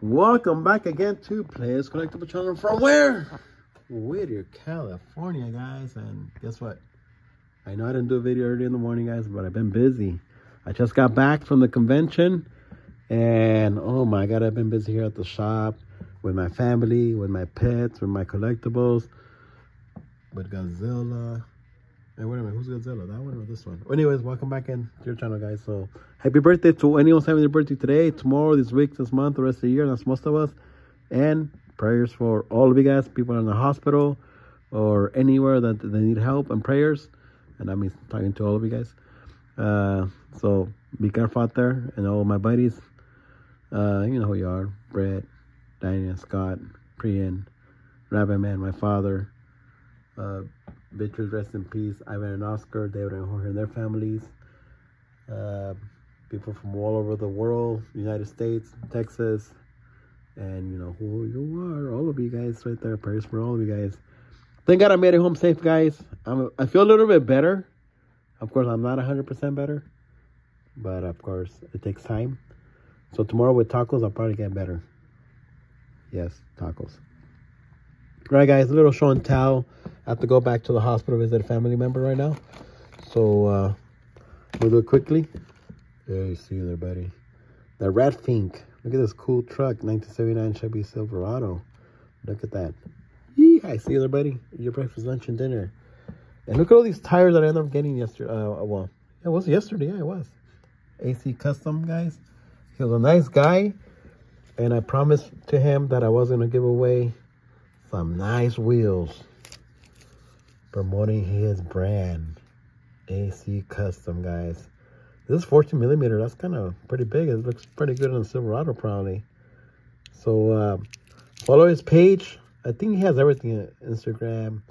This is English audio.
Welcome back again to Playdays Collectible Channel from where? Whittier, California, guys. And guess what? I know I didn't do a video early in the morning, guys, but I've been busy. I just got back from the convention, and oh my god, I've been busy here at the shop with my family, with my pets, with my collectibles, with Godzilla. Hey, wait a minute, who's Godzilla? That one or this one? Anyways, welcome back in to your channel, guys. So, happy birthday to anyone having their birthday today, tomorrow, this week, this month, the rest of the year. That's most of us. And prayers for all of you guys, people in the hospital or anywhere that they need help and prayers. And I mean, talking to all of you guys. Uh, so, be careful out there. And all my buddies, uh, you know who you are Brett, Diana, Scott, Priyan, Rabbi Man, my father. Uh, Beatrice, rest in peace. Ivan and Oscar, David and Jorge and their families. Uh, people from all over the world, United States, Texas, and you know who you are. All of you guys right there. Prayers for all of you guys. Thank God I made it home safe, guys. I'm, I feel a little bit better. Of course, I'm not 100% better, but of course, it takes time. So tomorrow with tacos, I'll probably get better. Yes, tacos. All right, guys, a little show and tell. I have to go back to the hospital visit a family member right now. So, uh, we'll do it quickly. Yeah, you see there, buddy. The Rat Fink. Look at this cool truck, 1979 Chevy Silverado. Look at that. Yee, I see you there, buddy. Your breakfast, lunch, and dinner. And look at all these tires that I ended up getting yesterday. Uh, well, it was yesterday. Yeah, it was. AC Custom, guys. He was a nice guy. And I promised to him that I was going to give away some nice wheels promoting his brand. AC Custom guys. This is 14 millimeter that's kind of pretty big. It looks pretty good on the Silverado probably. So uh, follow his page. I think he has everything in Instagram